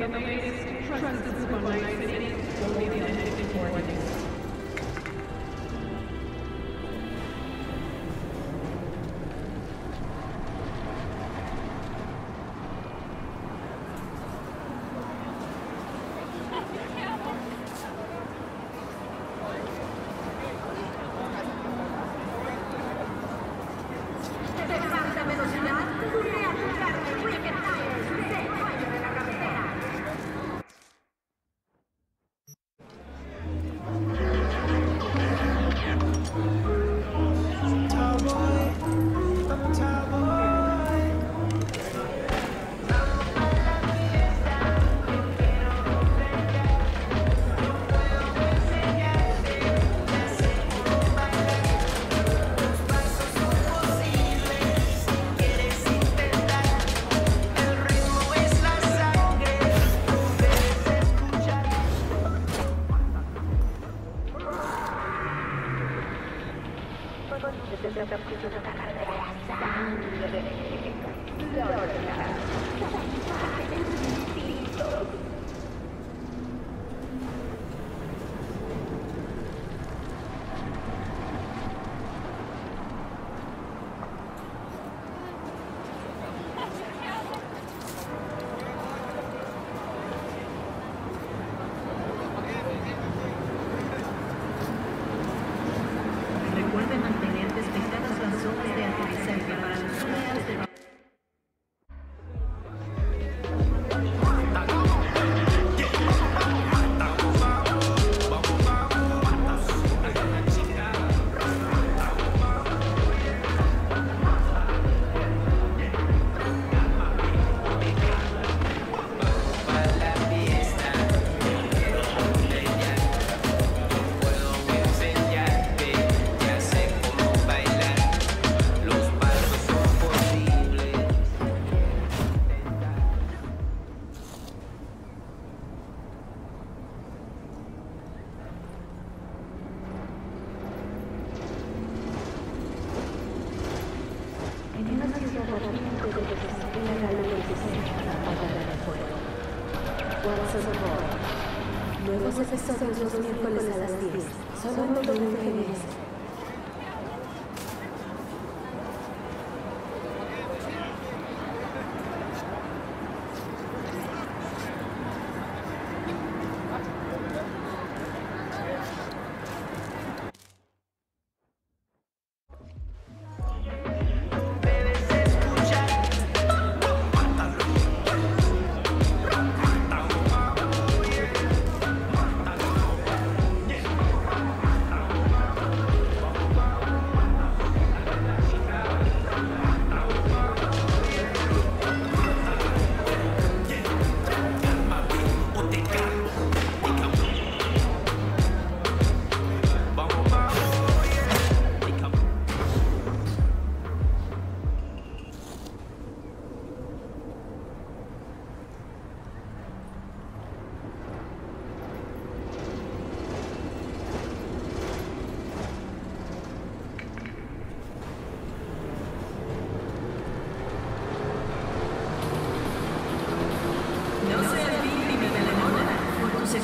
In the latest trusted spotlight city, only the energy for Danzas Rock. Nuevos episodios los miércoles a las 10. Solo en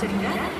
Gerçekten.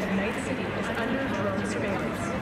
the night city is under drone surveillance.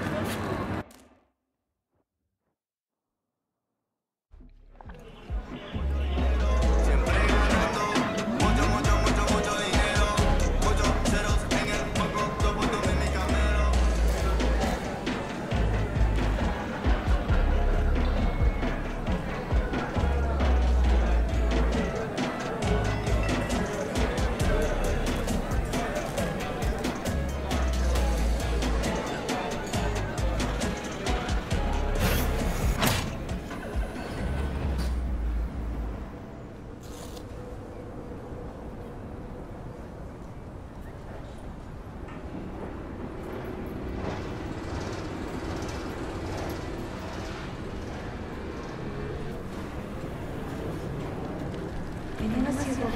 Once Gracias. a the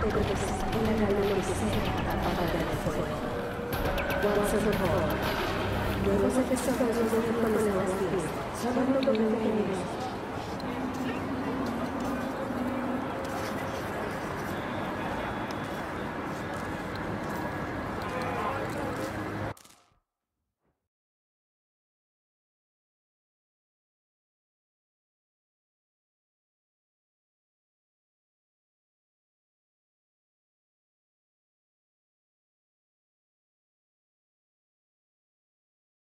Holy l i i of came. t the p people